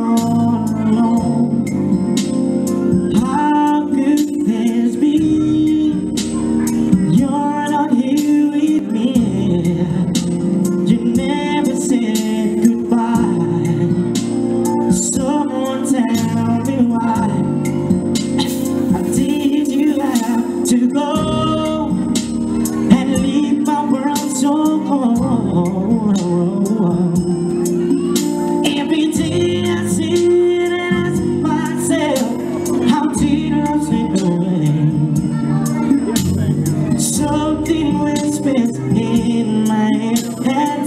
Oh. whispers in my head